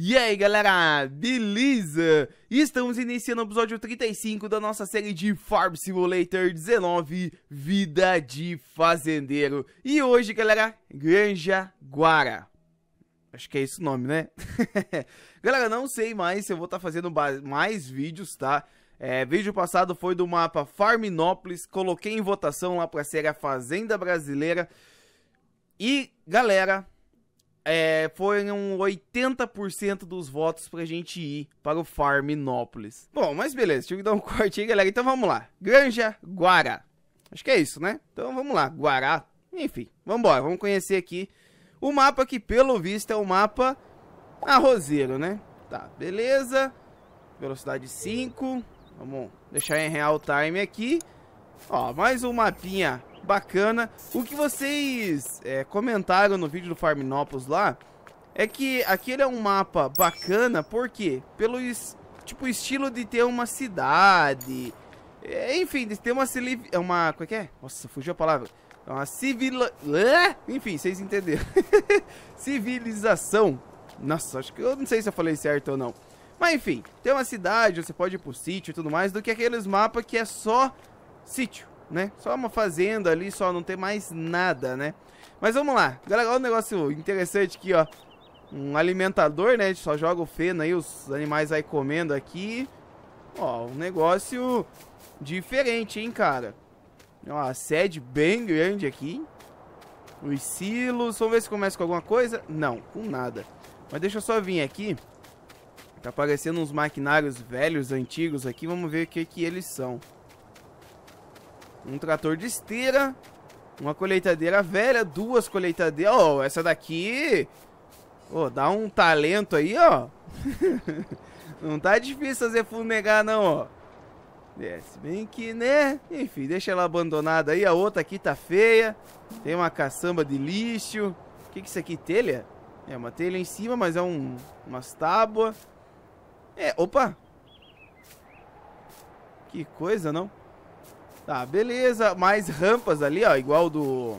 E aí galera, beleza? Estamos iniciando o episódio 35 da nossa série de Farm Simulator 19 Vida de Fazendeiro E hoje galera, Granja Guara Acho que é esse o nome, né? galera, não sei mais se eu vou estar tá fazendo mais vídeos, tá? É, vídeo passado foi do mapa Farminópolis, coloquei em votação lá pra série A Fazenda Brasileira E galera, é, foram 80% dos votos pra gente ir para o Farminópolis. Bom, mas beleza, tive que dar um corte aí, galera. Então vamos lá. Granja Guará. Acho que é isso, né? Então vamos lá, Guará. Enfim, vamos embora. Vamos conhecer aqui o mapa que, pelo visto, é o mapa arrozeiro, né? Tá, beleza. Velocidade 5. Vamos deixar em real time aqui. Ó, mais um mapinha bacana. O que vocês é, comentaram no vídeo do Farminópolis lá é que aquele é um mapa bacana, porque pelo tipo estilo de ter uma cidade, é, enfim, de ter uma é uma, como é que é? Nossa, fugiu a palavra. É uma civil, enfim, vocês entenderam. Civilização. Nossa, acho que eu não sei se eu falei certo ou não. Mas enfim, tem uma cidade, você pode ir pro sítio e tudo mais, do que aqueles mapas que é só sítio né? Só uma fazenda ali, só não tem mais nada, né? Mas vamos lá. Galera, olha um negócio interessante aqui, ó. Um alimentador, né? A gente só joga o feno aí, os animais aí comendo aqui. Ó, um negócio diferente, hein, cara. Ó, a sede bem grande aqui. Os silos. Vamos ver se começa com alguma coisa. Não, com nada. Mas deixa eu só vir aqui. Tá aparecendo uns maquinários velhos, antigos aqui. Vamos ver o que, que eles são um trator de esteira, uma colheitadeira velha, duas colheitadeiras. Oh, essa daqui, oh, dá um talento aí, ó. não tá difícil fazer fumegar não, ó. É, se bem que, né? Enfim, deixa ela abandonada aí. A outra aqui tá feia. Tem uma caçamba de lixo. O que que isso aqui? Telha? É uma telha em cima, mas é um, umas tábuas. É, opa! Que coisa, não? Tá, beleza. Mais rampas ali, ó. Igual do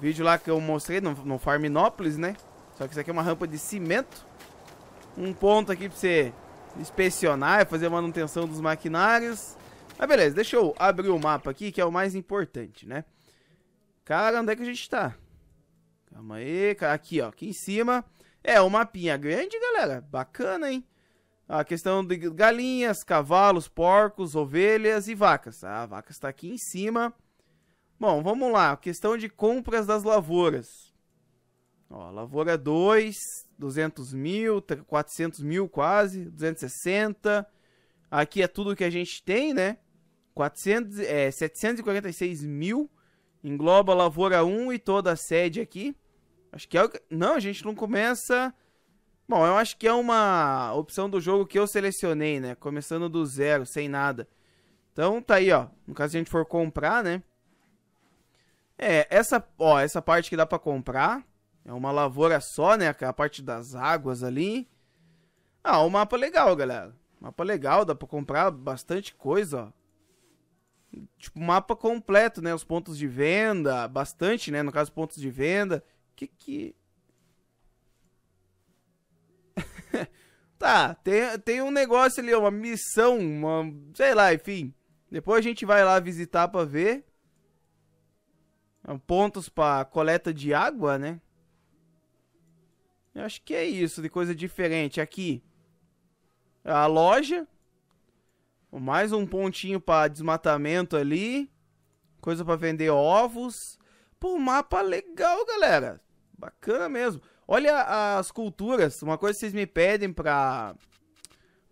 vídeo lá que eu mostrei no, no Farminópolis, né? Só que isso aqui é uma rampa de cimento. Um ponto aqui pra você inspecionar, fazer a manutenção dos maquinários. Mas beleza, deixa eu abrir o mapa aqui, que é o mais importante, né? Cara, onde é que a gente tá? Calma aí, aqui, ó, aqui em cima. É, o mapinha grande, galera. Bacana, hein? A questão de galinhas, cavalos, porcos, ovelhas e vacas. A vaca está aqui em cima. Bom, vamos lá. A questão de compras das lavouras. Ó, lavoura 2, 200 mil, 400 mil quase, 260. Aqui é tudo que a gente tem, né? 400, é, 746 mil. Engloba lavoura 1 e toda a sede aqui. Acho que é o... Não, a gente não começa Bom, eu acho que é uma opção do jogo que eu selecionei, né? Começando do zero, sem nada. Então tá aí, ó. No caso a gente for comprar, né? É, essa, ó, essa parte que dá pra comprar. É uma lavoura só, né? A parte das águas ali. Ah, um mapa legal, galera. Mapa legal, dá pra comprar bastante coisa, ó. Tipo, mapa completo, né? Os pontos de venda, bastante, né? No caso, pontos de venda. Que que... Tá, tem, tem um negócio ali, uma missão, uma, sei lá, enfim. Depois a gente vai lá visitar pra ver. Pontos pra coleta de água, né? Eu acho que é isso, de coisa diferente. Aqui, a loja. Mais um pontinho para desmatamento ali. Coisa para vender ovos. Pô, mapa legal, galera. Bacana mesmo. Olha as culturas, uma coisa que vocês me pedem pra,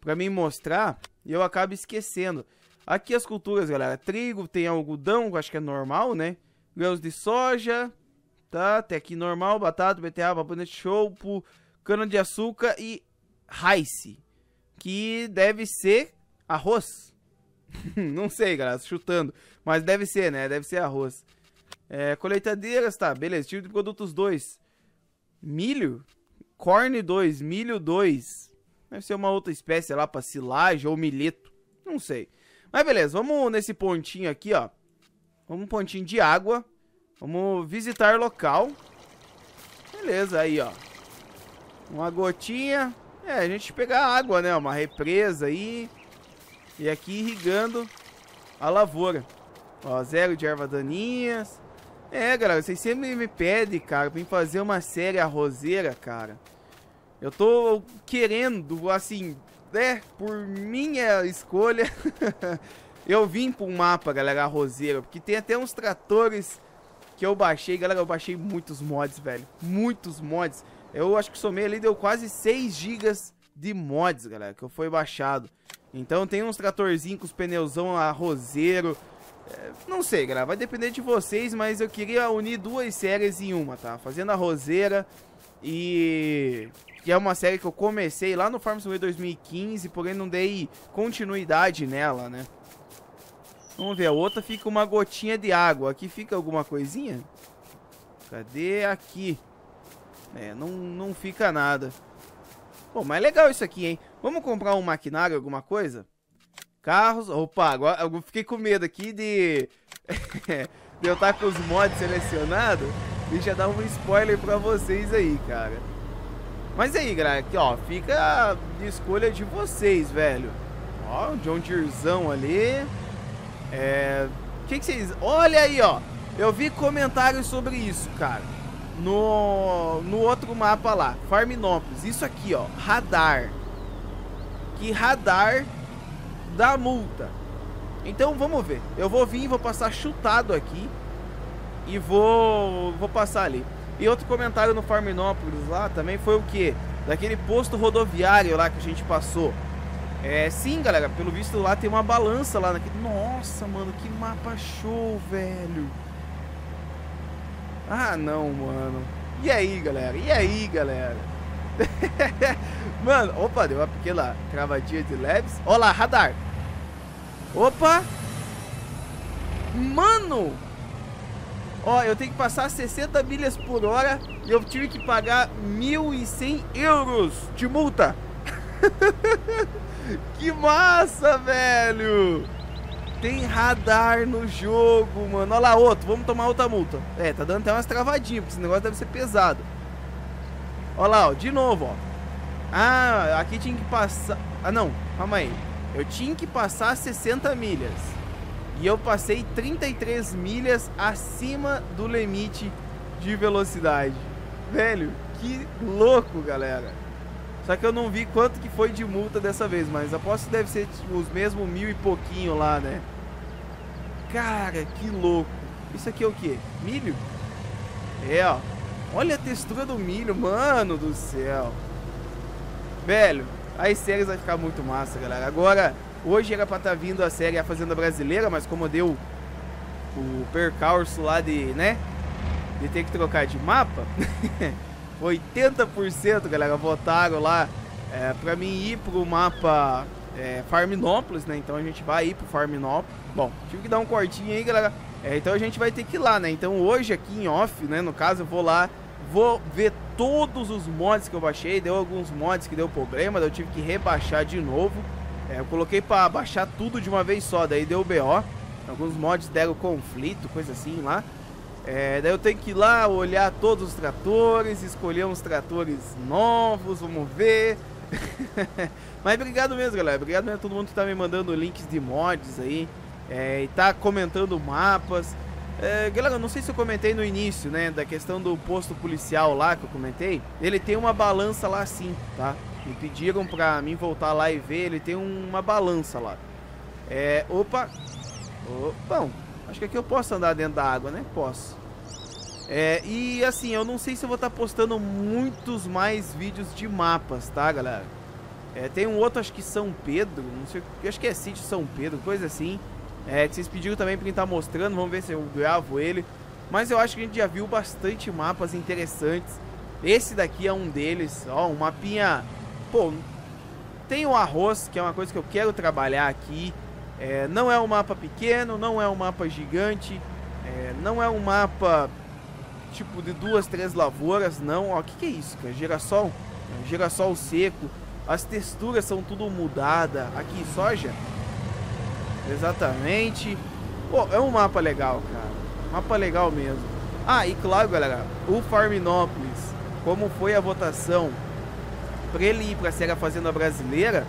pra mim mostrar e eu acabo esquecendo. Aqui as culturas, galera. Trigo, tem algodão, acho que é normal, né? Grãos de soja, tá? Tem aqui normal, batata, beterraba, banana de chopo, cana de açúcar e rice, que deve ser arroz. Não sei, galera, chutando, mas deve ser, né? Deve ser arroz. É, colheitadeiras, tá, beleza. Tipo de produtos 2. Milho? Corn 2, milho 2. Deve ser uma outra espécie lá pra silagem ou milheto. Não sei. Mas beleza, vamos nesse pontinho aqui, ó. Vamos um pontinho de água. Vamos visitar local. Beleza, aí, ó. Uma gotinha. É, a gente pegar água, né? Uma represa aí. E aqui irrigando a lavoura. Ó, zero de erva daninhas. É, galera, vocês sempre me pedem, cara, pra fazer uma série arrozeira, cara. Eu tô querendo, assim, né, por minha escolha, eu vim pro mapa, galera, arrozeira. Porque tem até uns tratores que eu baixei, galera, eu baixei muitos mods, velho. Muitos mods. Eu acho que somei ali, deu quase 6 gigas de mods, galera, que eu fui baixado. Então tem uns tratorzinhos com os pneuzão arrozeiro. É, não sei, galera, vai depender de vocês, mas eu queria unir duas séries em uma, tá? Fazendo a roseira e... Que é uma série que eu comecei lá no Farm Simulator 2015, porém não dei continuidade nela, né? Vamos ver, a outra fica uma gotinha de água. Aqui fica alguma coisinha? Cadê aqui? É, não, não fica nada. Pô, mas é legal isso aqui, hein? Vamos comprar um maquinário, alguma coisa? Carros. Opa, agora eu fiquei com medo aqui de. de eu estar com os mods selecionados. Deixa eu dar um spoiler pra vocês aí, cara. Mas aí, galera, aqui, ó, fica de escolha de vocês, velho. Ó, o John Deerezão ali. É. O que, que vocês. Olha aí, ó. Eu vi comentários sobre isso, cara. No, no outro mapa lá, Farminópolis. Isso aqui, ó, radar. Que radar da multa. Então vamos ver. Eu vou vir, vou passar chutado aqui e vou vou passar ali. E outro comentário no Farminópolis lá também foi o que? Daquele posto rodoviário lá que a gente passou. É, sim, galera, pelo visto lá tem uma balança lá naquele... Nossa, mano, que mapa show, velho. Ah, não, mano. E aí, galera? E aí, galera? Mano, opa, deu uma pequena travadinha de leves. Olha lá, radar. Opa. Mano. Ó, eu tenho que passar 60 milhas por hora e eu tive que pagar 1.100 euros de multa. que massa, velho. Tem radar no jogo, mano. Olha lá, outro. Vamos tomar outra multa. É, tá dando até umas travadinhas, porque esse negócio deve ser pesado. Olha lá, ó. De novo, ó. Ah, aqui tinha que passar... Ah, não. Calma aí. Eu tinha que passar 60 milhas. E eu passei 33 milhas acima do limite de velocidade. Velho, que louco, galera. Só que eu não vi quanto que foi de multa dessa vez, mas aposto que deve ser tipo, os mesmos mil e pouquinho lá, né? Cara, que louco. Isso aqui é o que? Milho? É, ó. Olha a textura do milho, mano do céu. Velho, as séries vai ficar muito massa, galera. Agora, hoje era pra estar tá vindo a série A Fazenda Brasileira, mas como deu o percalço lá de, né? De ter que trocar de mapa, 80%, galera, votaram lá é, pra mim ir pro mapa é, Farminópolis, né? Então a gente vai ir pro Farminópolis. Bom, tive que dar um cortinho aí, galera. É, então a gente vai ter que ir lá, né? Então hoje aqui em off, né? No caso, eu vou lá Vou ver todos os mods que eu baixei. Deu alguns mods que deu problema, eu tive que rebaixar de novo. É, eu coloquei para baixar tudo de uma vez só, daí deu BO. Alguns mods deram conflito, coisa assim lá. É, daí eu tenho que ir lá olhar todos os tratores, escolher uns tratores novos, vamos ver. Mas obrigado mesmo, galera. Obrigado mesmo a todo mundo que tá me mandando links de mods aí. É, e tá comentando mapas. É, galera, não sei se eu comentei no início, né, da questão do posto policial lá que eu comentei. Ele tem uma balança lá sim, tá? Me pediram pra mim voltar lá e ver, ele tem uma balança lá. É, opa. Oh, bom, acho que aqui eu posso andar dentro da água, né? Posso. É, e assim, eu não sei se eu vou estar tá postando muitos mais vídeos de mapas, tá, galera? É, tem um outro, acho que São Pedro, não sei, acho que é sítio São Pedro, coisa assim. É, vocês pediram também pra estar tá mostrando, vamos ver se eu gravo ele. Mas eu acho que a gente já viu bastante mapas interessantes. Esse daqui é um deles, ó, um mapinha... Pô, tem o arroz, que é uma coisa que eu quero trabalhar aqui. É, não é um mapa pequeno, não é um mapa gigante, é, não é um mapa tipo de duas, três lavouras, não. Ó, o que, que é isso, cara? Girassol? É, girassol seco. As texturas são tudo mudada. Aqui, soja. Exatamente. Pô, é um mapa legal, cara. Mapa legal mesmo. Ah, e claro, galera, o Farminópolis, como foi a votação pra ele ir pra Serra Fazenda Brasileira,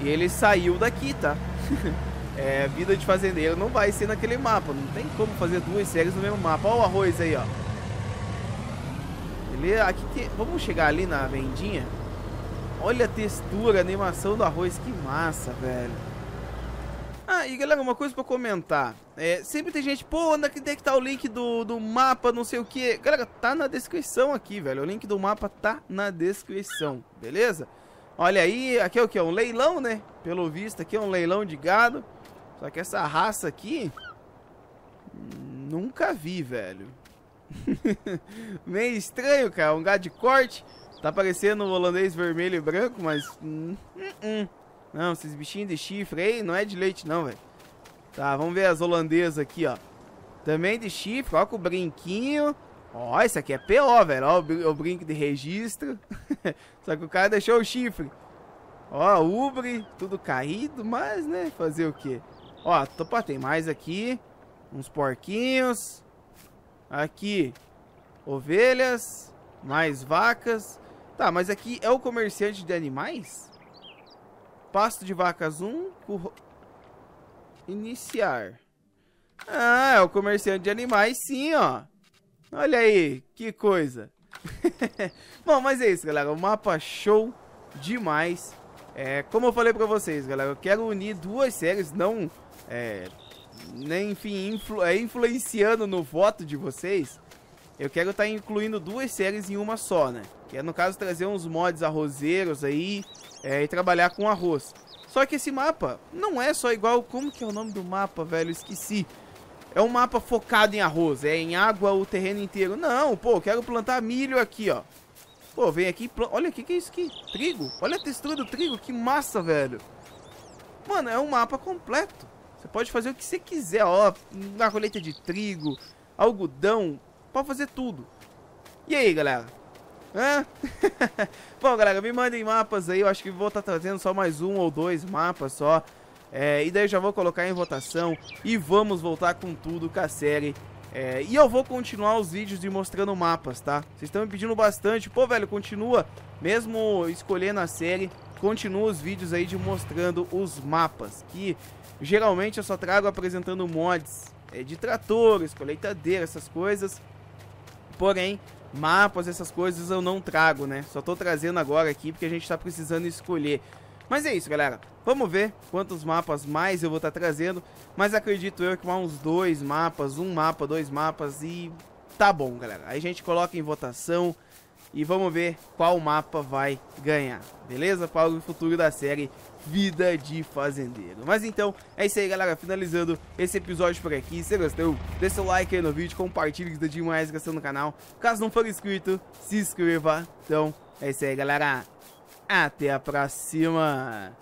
ele saiu daqui, tá? é, vida de fazendeiro não vai ser naquele mapa. Não tem como fazer duas séries no mesmo mapa. Olha o arroz aí, ó. Ele, aqui tem, vamos chegar ali na vendinha. Olha a textura, a animação do arroz. Que massa, velho. Ah, e galera, uma coisa pra comentar. É, sempre tem gente, pô, onde é que é tá o link do, do mapa, não sei o que. Galera, tá na descrição aqui, velho. O link do mapa tá na descrição, beleza? Olha aí, aqui é o que? Um leilão, né? Pelo visto, aqui é um leilão de gado. Só que essa raça aqui... Nunca vi, velho. Meio estranho, cara. Um gado de corte. Tá parecendo um holandês vermelho e branco, mas... Hum, hum. Não, esses bichinhos de chifre aí não é de leite não, velho. Tá, vamos ver as holandesas aqui, ó. Também de chifre, ó, com o brinquinho. Ó, esse aqui é PO, velho. Ó, o, o brinco de registro. Só que o cara deixou o chifre. Ó, ubre, tudo caído, mas, né, fazer o quê? Ó, topa, tem mais aqui. Uns porquinhos. Aqui, ovelhas. Mais vacas. Tá, mas aqui é o comerciante de animais? Pasto de vacas 1. Curro... Iniciar. Ah, é o comerciante de animais sim, ó. Olha aí, que coisa. Bom, mas é isso, galera. O mapa show demais. É, como eu falei pra vocês, galera, eu quero unir duas séries, não... É, nem, enfim, influ, é, influenciando no voto de vocês. Eu quero estar tá incluindo duas séries em uma só, né? Que é, no caso, trazer uns mods arrozeiros aí é, e trabalhar com arroz. Só que esse mapa não é só igual... Como que é o nome do mapa, velho? Esqueci. É um mapa focado em arroz, é em água o terreno inteiro. Não, pô, quero plantar milho aqui, ó. Pô, vem aqui, olha aqui, que é isso aqui? Trigo. Olha a textura do trigo, que massa, velho. Mano, é um mapa completo. Você pode fazer o que você quiser, ó. Uma colheita de trigo, algodão, pode fazer tudo. E aí, galera? Hã? Bom, galera, me mandem mapas aí. Eu acho que vou estar tá trazendo só mais um ou dois mapas só. É, e daí já vou colocar em votação. E vamos voltar com tudo com a série. É, e eu vou continuar os vídeos de mostrando mapas, tá? Vocês estão me pedindo bastante. Pô, velho, continua. Mesmo escolhendo a série, continua os vídeos aí de mostrando os mapas. Que geralmente eu só trago apresentando mods é, de tratores, colheitadeira, essas coisas. Porém, mapas, essas coisas eu não trago, né? Só tô trazendo agora aqui porque a gente tá precisando escolher. Mas é isso, galera. Vamos ver quantos mapas mais eu vou estar tá trazendo. Mas acredito eu que uns dois mapas, um mapa, dois mapas e tá bom, galera. Aí a gente coloca em votação e vamos ver qual mapa vai ganhar, beleza? Para o futuro da série Vida de Fazendeiro. Mas então, é isso aí, galera. Finalizando esse episódio por aqui. Se gostou, deixa o like aí no vídeo, compartilha que dá demais gastando no canal. Caso não for inscrito, se inscreva. Então, é isso aí, galera. Até a próxima.